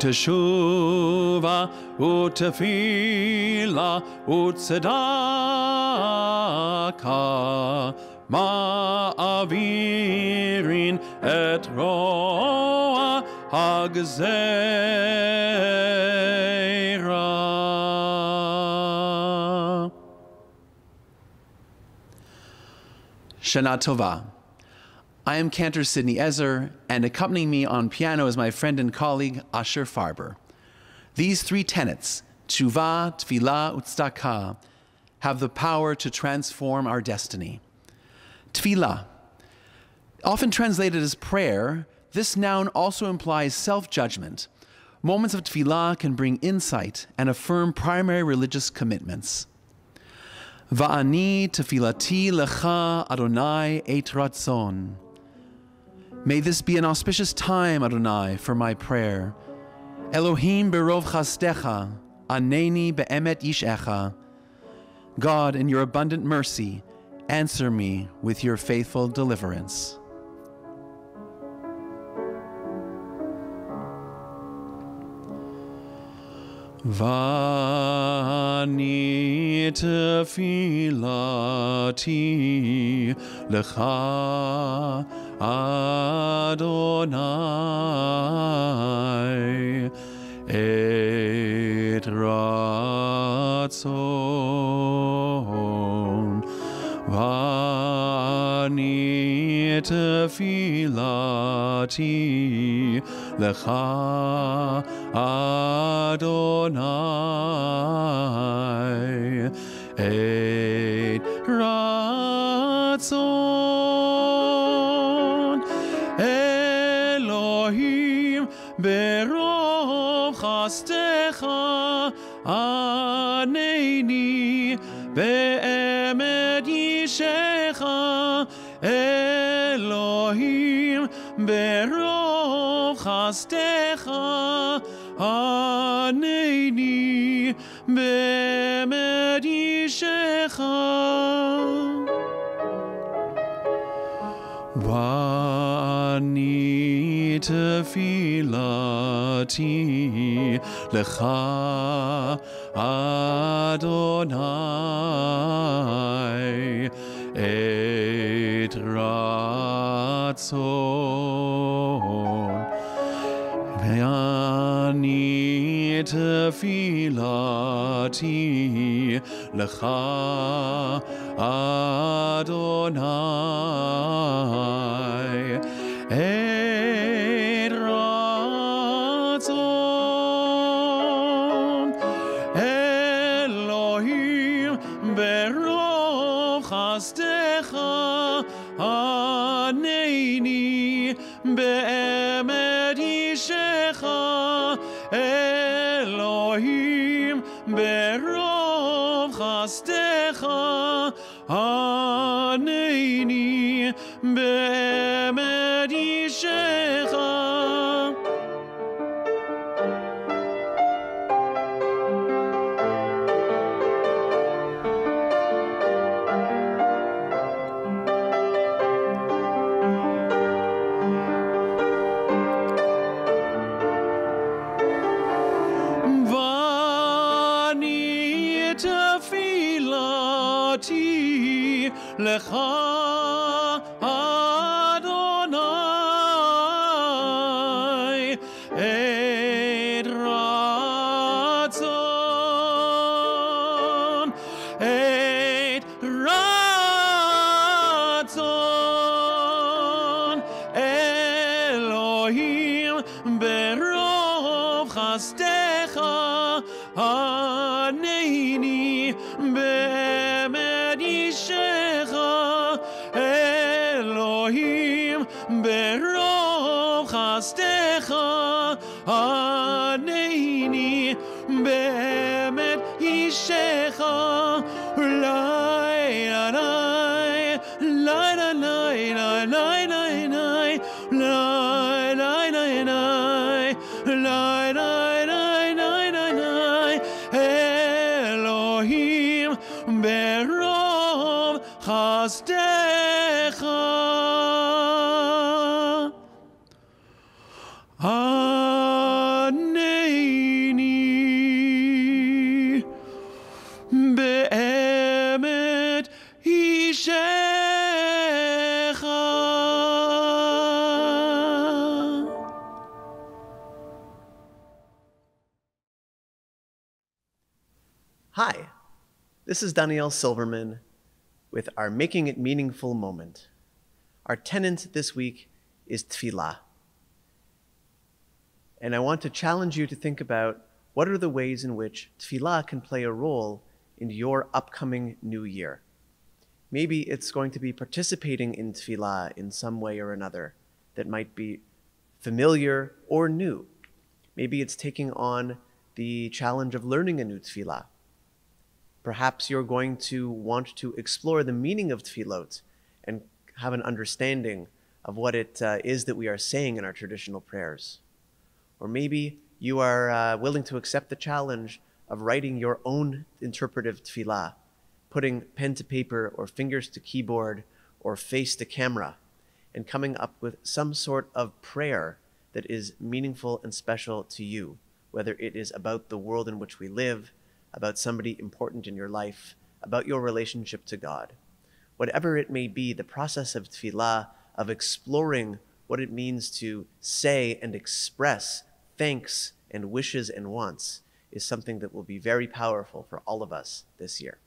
teshuva, utefila, utzedaka, ma'avirin et roa hagzeira. Shana tova. I am Cantor Sidney Ezer, and accompanying me on piano is my friend and colleague Asher Farber. These three tenets, tshuva, tefillah, utzdaka, have the power to transform our destiny. Tefillah, often translated as prayer, this noun also implies self-judgment. Moments of tefillah can bring insight and affirm primary religious commitments. Va'ani tefilati lecha Adonai et ratzon. May this be an auspicious time, Adonai, for my prayer. Elohim berov chastecha, aneni be'emet yishecha. God, in your abundant mercy, answer me with your faithful deliverance. Vani tefilati lecha Adonai et ratzon. Vani tefilati lecha Adonai et ratzon Elohim berov chastecha aneini ve'emed yishecha Elohim berov chastecha aneini ve'emed yishecha. Vani tefilati lecha Adonai et ratzon. Vani tefilati lecha Adonai chasdecha aneini be'emet yishecha Elohim berov chasdecha aneini לך Elohim berov chastecha. Hi, this is Danielle Silverman with our Making It Meaningful moment. Our tenant this week is tefillah. And I want to challenge you to think about what are the ways in which tefillah can play a role in your upcoming new year. Maybe it's going to be participating in tefillah in some way or another that might be familiar or new. Maybe it's taking on the challenge of learning a new tefillah. Perhaps you're going to want to explore the meaning of tefillot and have an understanding of what it uh, is that we are saying in our traditional prayers. Or maybe you are uh, willing to accept the challenge of writing your own interpretive tefillah, putting pen to paper or fingers to keyboard or face to camera, and coming up with some sort of prayer that is meaningful and special to you, whether it is about the world in which we live, about somebody important in your life, about your relationship to God. Whatever it may be, the process of tefillah, of exploring what it means to say and express thanks and wishes and wants, is something that will be very powerful for all of us this year.